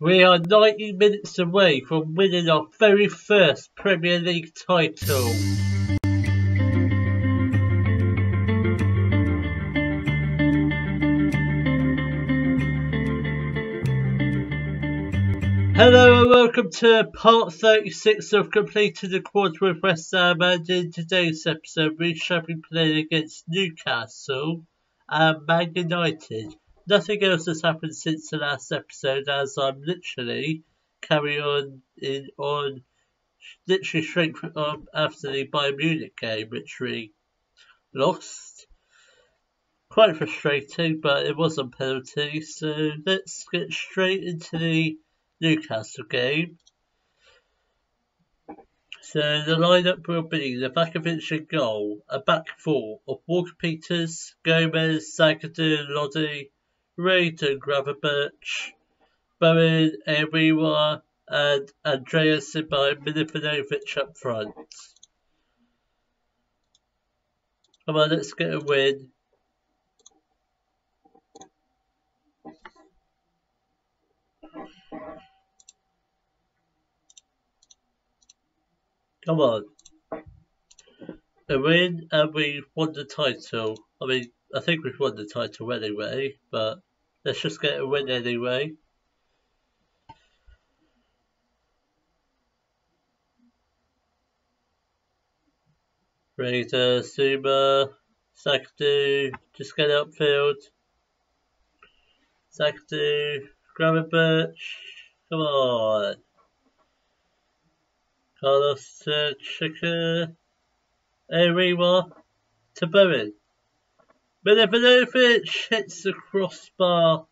We are 90 minutes away from winning our very first Premier League title. Hello and welcome to part 36 of Completing the Quad with West Ham and in today's episode we shall be playing against Newcastle and Man United. Nothing else has happened since the last episode as I'm literally carrying on in on literally straight from um, after the Bayern Munich game which we lost. Quite frustrating but it was on penalty so let's get straight into the Newcastle game. So the lineup will be the back Vakovic in goal, a back four of Walker Peters, Gomez, Zagadou, Lodi, Reid Gravenberch, Bowen, Erewa, and Andreas by Milivanovic up front. Come on, let's get a win. Come on. A win and we won the title. I mean, I think we've won the title anyway, but let's just get a win anyway. Razor, Zouma, Zagadou, just get upfield. Zagadou, Gravenberch, come on. Carlos to Chika, Erewa to Bowen. Milivanovic hits the crossbar.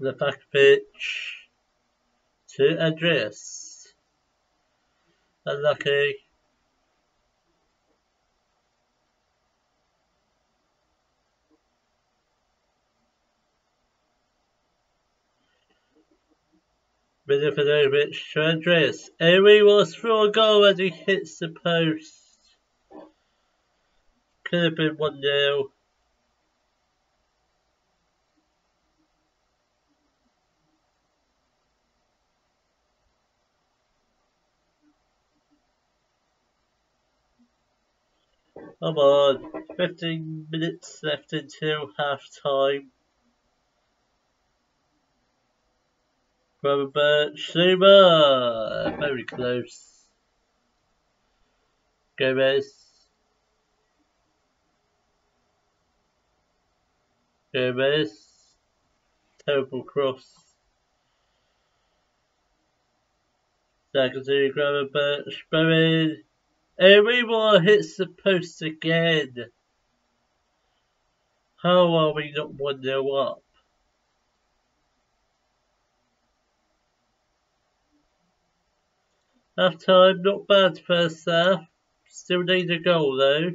The back pitch to Andreas. Unlucky. Milivanovic to Andreas. Eri was through a goal as he hits the post. Could have been 1 0. Come on, 15 minutes left until half time. Robert Zouma, very close. Gomez. Gomez. Terrible cross. Secondary Gravenberch, Bowen. Everyone hits the post again. How are we not 1 0 up? Half time, not bad first half. Still need a goal though.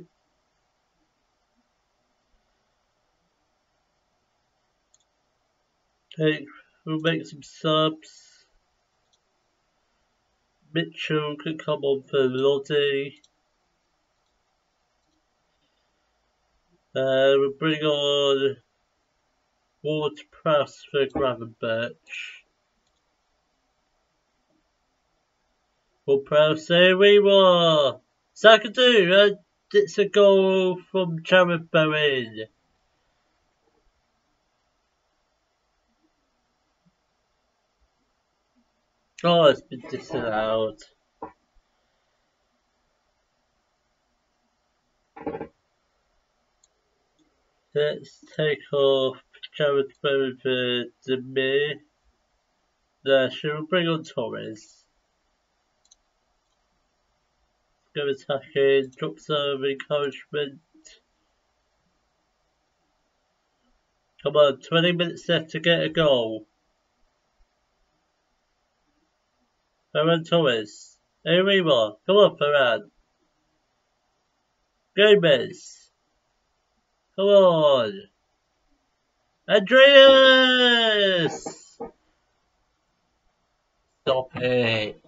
Okay, we'll make some subs. Mitchell could come on for Lodi. Uh, we'll bring on Ward Press for Gravenberch. For Pro we were. Zagadou, and it's a goal from Jarrod Bowen. Oh, it's been disallowed. Let's take off Jarrod Bowen for Demir. There, should we bring on Torres? go attacking, drop some encouragement. Come on, 20 minutes left to get a goal. Come on, Ferran. Gomez. Come on. Andreas! Stop it.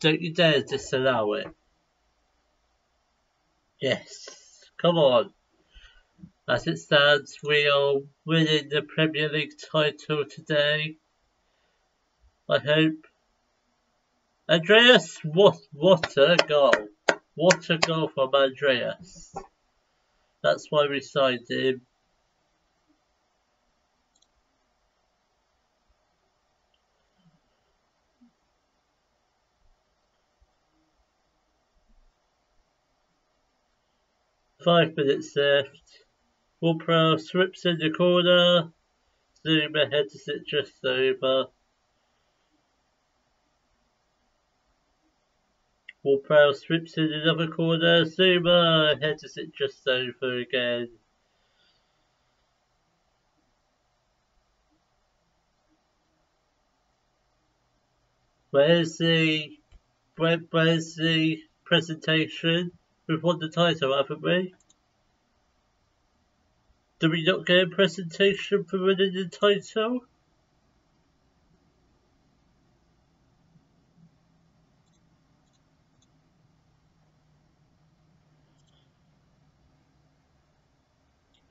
Don't you dare disallow it. Yes. Come on. As it stands, we are winning the Premier League title today. I hope. Andreas, what, what a goal. What a goal from Andreas. That's why we signed him. Five minutes left. Ward-Prowse slips in the corner. Zouma heads it just over. Ward-Prowse slips in another corner. Zouma heads it just over again. Where's the where, where's the presentation? We've won the title, haven't we? Do we not get a presentation for winning the title?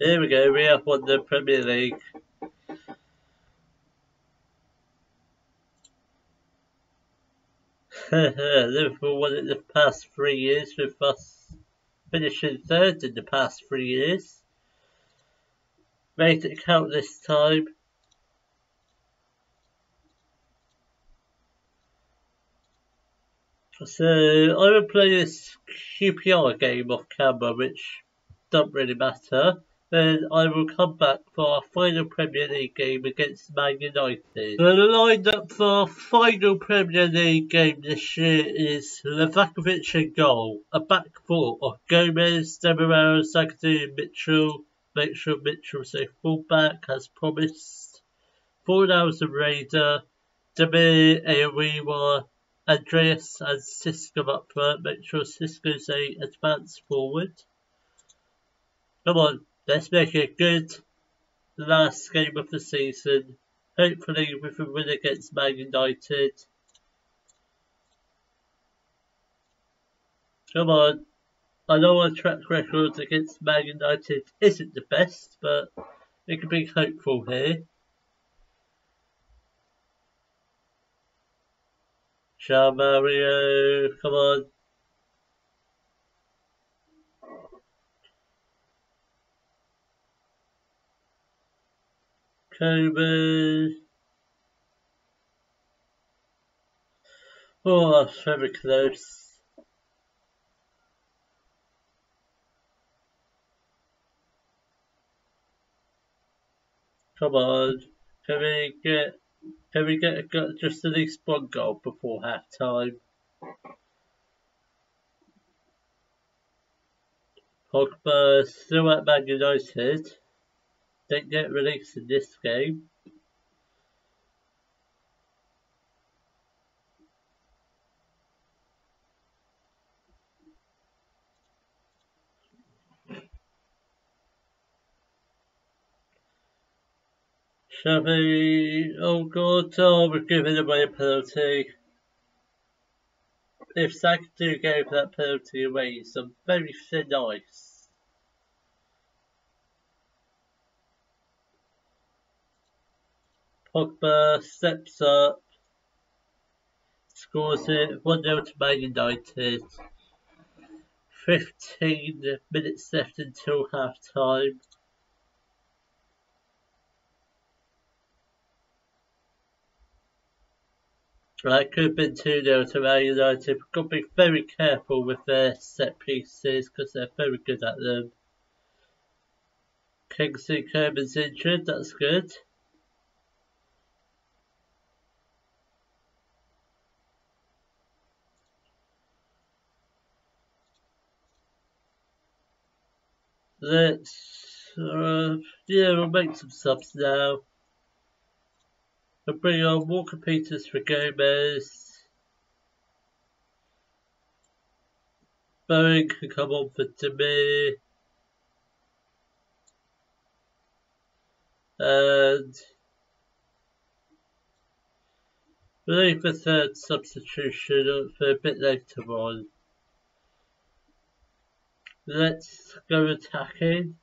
There we go, we have won the Premier League. Liverpool won it the past three years with us finishing third in the past three years. Made it count this time. So I will play this QPR game off camera, which don't really matter. Then I will come back for our final Premier League game against Man United. The lineup for our final Premier League game this year is Livakovic in goal, a back four of Gomez, Demirara, Zagadou, Mitchell, make sure Mitchell's a fullback as promised. Forward and Raider, Demir, Aoiwa, Andreas and Xisco up front. Make sure Xisco's a advanced forward. Come on, let's make it good. Last game of the season. Hopefully with a win against Man United. Come on. I know our track record against Man United isn't the best, but we can be hopeful here. Ciao Mario, come on. Kobe. Oh, that's very close. Come on. Can we get can we get, get just at least one goal before half time? Pogba still at Man United. Didn't get released in this game. Shabby, oh god, oh, we're giving away a penalty. If Zagadou gave that penalty away, it's a very thin ice. Pogba steps up, scores it 1 0 to Man United. 15 minutes left until half time. Right, could have been 2 0 to Man United. We've got to be very careful with their set pieces because they're very good at them. Kingsley Coman's injured, that's good. Let's, uh, yeah, we'll make some subs now. We'll bring on Walker Peters for Gomez. Bowen can come on for Demir. And we'll third substitution for a bit later on. Let's go attacking.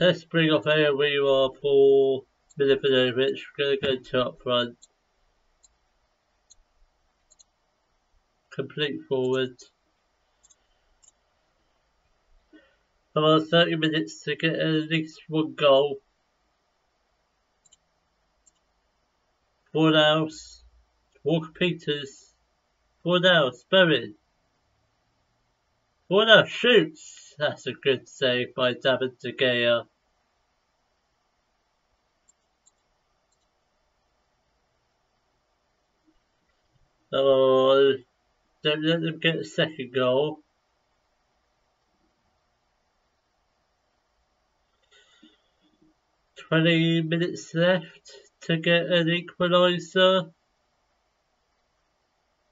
Let's bring up here where you are, Paul Milipinovich. We're going to go to up front. Complete forward. About 30 minutes to get at least one goal. Bornhouse, Walker Peters, Fornals. For Fornals shoots. That's a good save by David De Gea. Oh, don't let them get a second goal. Twenty minutes left to get an equaliser.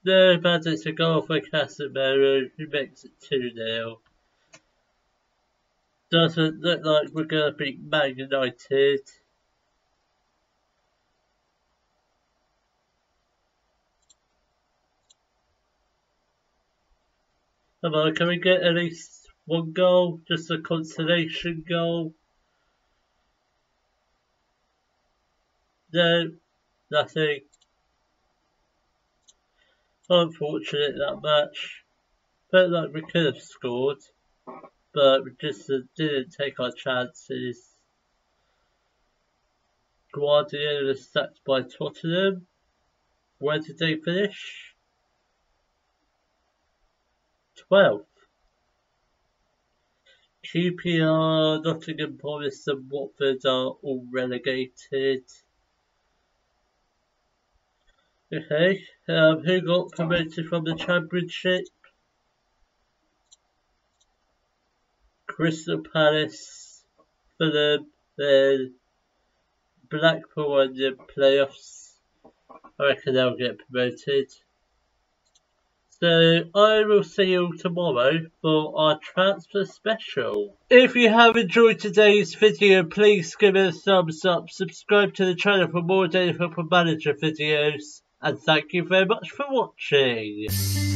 No, but it's a goal for Casemiro who makes it 2 0. Doesn't look like we're going to beat Man United. Come on, can we get at least one goal? Just a consolation goal? No, nothing. Unfortunate that match. Felt like we could have scored, but we just didn't take our chances. Guardiola sacked by Tottenham. Where did they finish? 12th. QPR, Nottingham Forest and Watford are all relegated. Okay, um, who got promoted from the Championship? Crystal Palace, Fulham, then Blackpool in the playoffs. I reckon they'll get promoted. So I will see you tomorrow for our transfer special. If you have enjoyed today's video, please give it a thumbs up, subscribe to the channel for more Daily Football Manager videos, and thank you very much for watching.